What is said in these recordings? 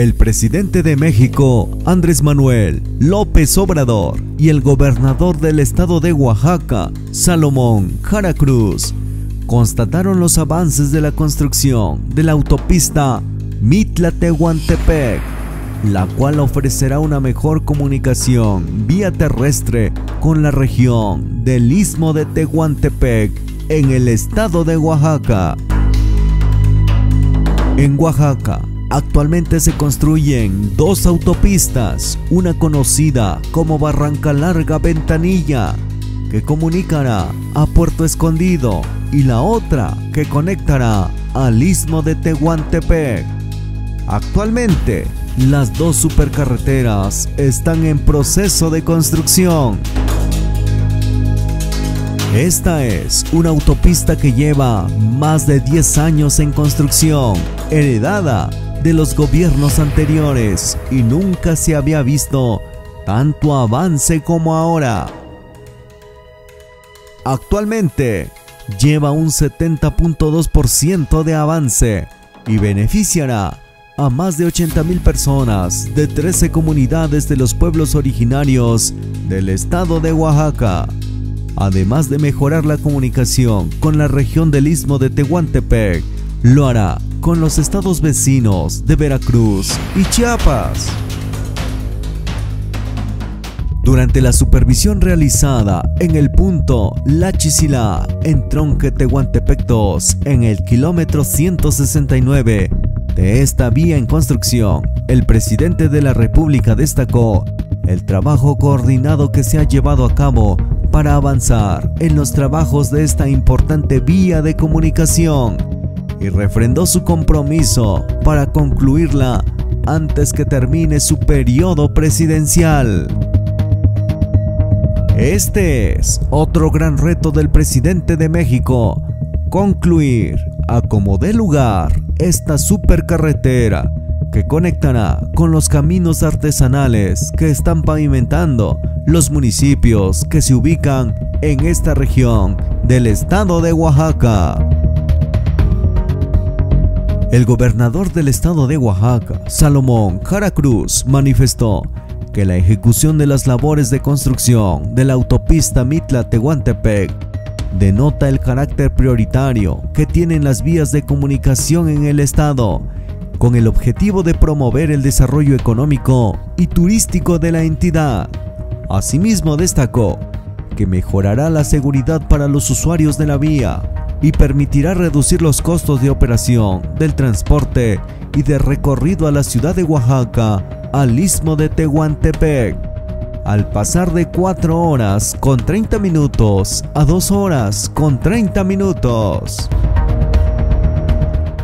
el presidente de México, Andrés Manuel López Obrador, y el gobernador del estado de Oaxaca, Salomón Jara Cruz, constataron los avances de la construcción de la autopista Mitla-Tehuantepec, la cual ofrecerá una mejor comunicación vía terrestre con la región del Istmo de Tehuantepec en el estado de Oaxaca. En Oaxaca, Actualmente se construyen dos autopistas, una conocida como Barranca Larga Ventanilla, que comunicará a Puerto Escondido, y la otra que conectará al Istmo de Tehuantepec. Actualmente, las dos supercarreteras están en proceso de construcción. Esta es una autopista que lleva más de 10 años en construcción, heredada de los gobiernos anteriores y nunca se había visto tanto avance como ahora. Actualmente lleva un 70.2% de avance y beneficiará a más de 80 mil personas de 13 comunidades de los pueblos originarios del estado de Oaxaca, además de mejorar la comunicación con la región del istmo de Tehuantepec, lo hará con los estados vecinos de Veracruz y Chiapas. Durante la supervisión realizada en el punto La Chisila en Tronque Tehuantepec 2 en el kilómetro 169 de esta vía en construcción, el presidente de la República destacó el trabajo coordinado que se ha llevado a cabo para avanzar en los trabajos de esta importante vía de comunicación y refrendó su compromiso para concluirla antes que termine su periodo presidencial. Este es otro gran reto del presidente de México, concluir a como dé lugar esta supercarretera que conectará con los caminos artesanales que están pavimentando los municipios que se ubican en esta región del estado de Oaxaca. El gobernador del estado de Oaxaca, Salomón Jara Cruz, manifestó que la ejecución de las labores de construcción de la autopista Mitla-Tehuantepec denota el carácter prioritario que tienen las vías de comunicación en el estado, con el objetivo de promover el desarrollo económico y turístico de la entidad. Asimismo destacó que mejorará la seguridad para los usuarios de la vía, y permitirá reducir los costos de operación del transporte y de recorrido a la ciudad de Oaxaca al istmo de Tehuantepec. Al pasar de 4 horas con 30 minutos a 2 horas con 30 minutos.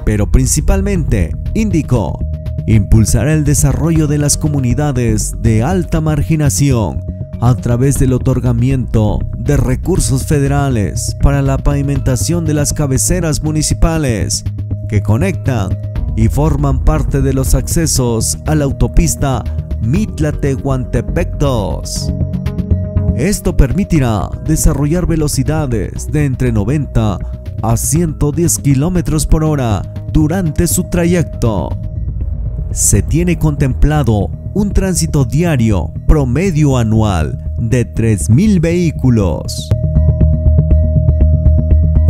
Pero principalmente, indicó, impulsará el desarrollo de las comunidades de alta marginación a través del otorgamiento de recursos federales para la pavimentación de las cabeceras municipales que conectan y forman parte de los accesos a la autopista Mitla-Tehuantepec 2. Esto permitirá desarrollar velocidades de entre 90 a 110 km por hora durante su trayecto. Se tiene contemplado un tránsito diario promedio anual de 3.000 vehículos.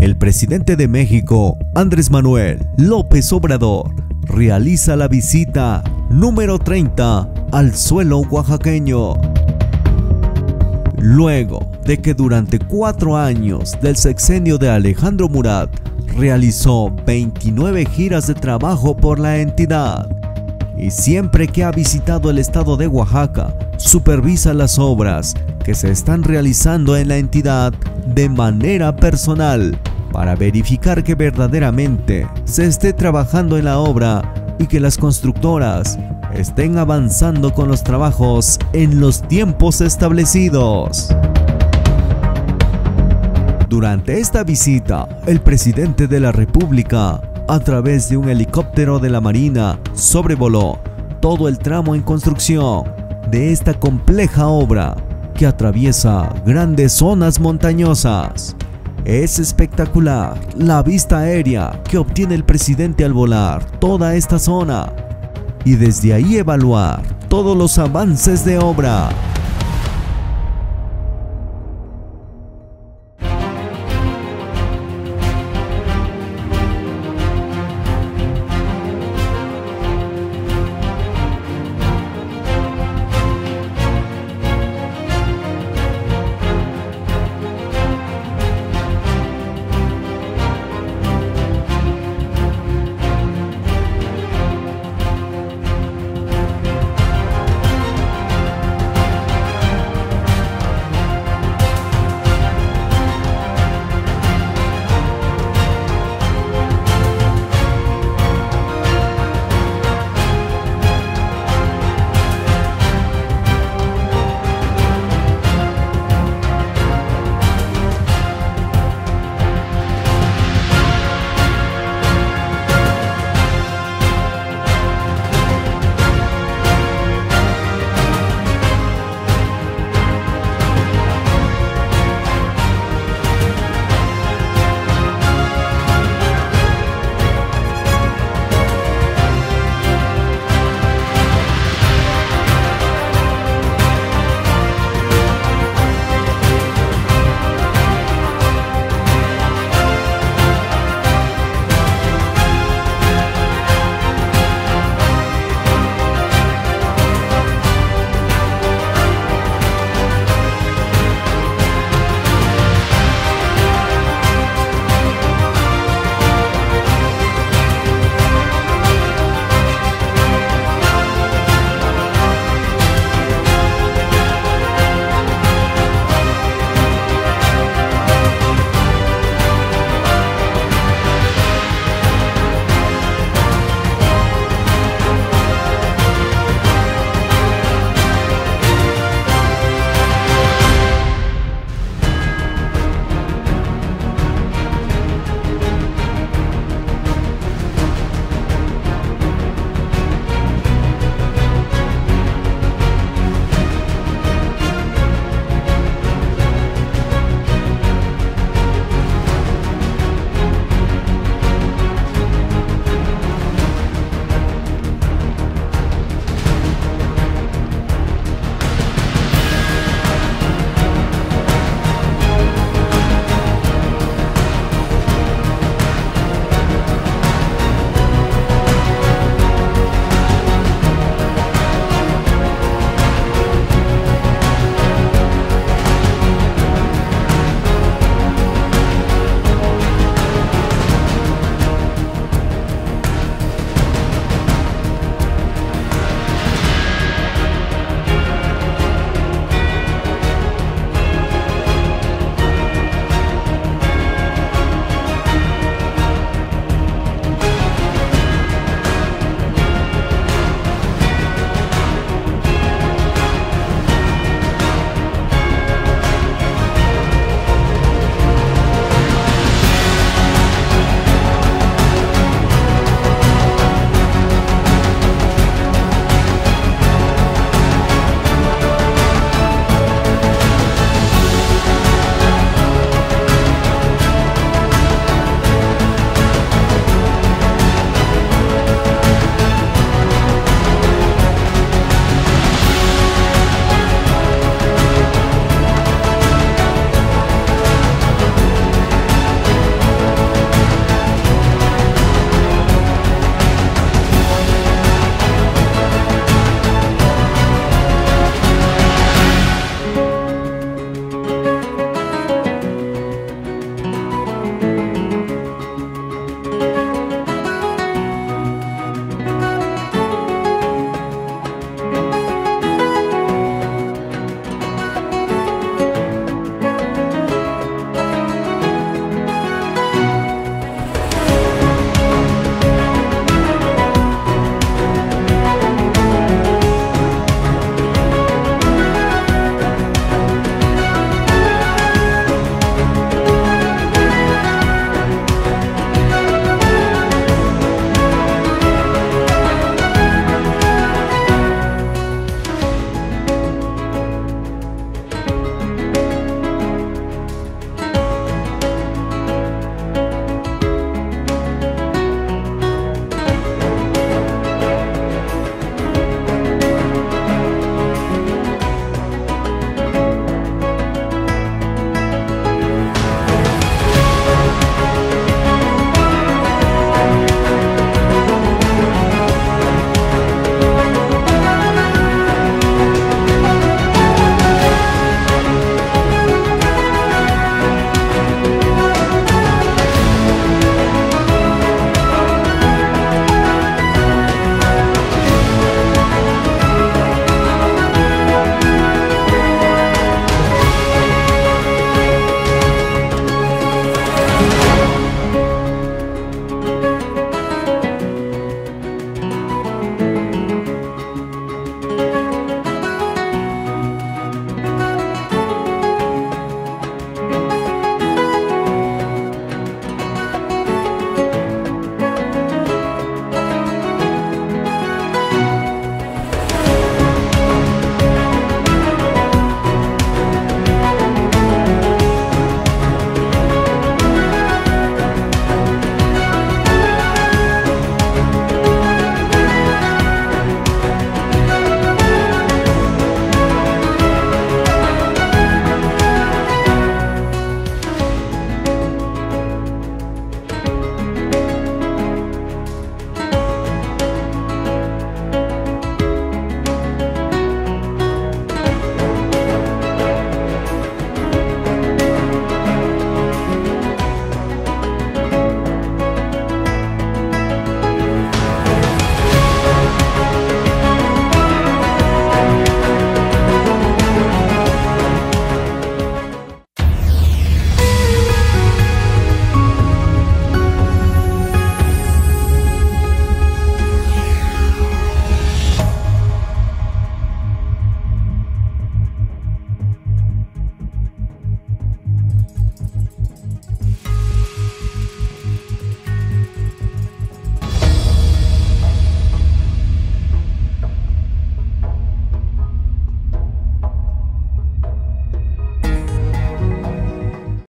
El presidente de México, Andrés Manuel López Obrador, realiza la visita número 30 al suelo oaxaqueño. Luego de que durante cuatro años del sexenio de Alejandro Murat realizó 29 giras de trabajo por la entidad y siempre que ha visitado el estado de Oaxaca supervisa las obras que se están realizando en la entidad de manera personal para verificar que verdaderamente se esté trabajando en la obra y que las constructoras estén avanzando con los trabajos en los tiempos establecidos. Durante esta visita, el presidente de la República, a través de un helicóptero de la Marina, sobrevoló todo el tramo en construcción de esta compleja obra que atraviesa grandes zonas montañosas. Es espectacular la vista aérea que obtiene el presidente al volar toda esta zona. y desde ahí evaluar todos los avances de obra.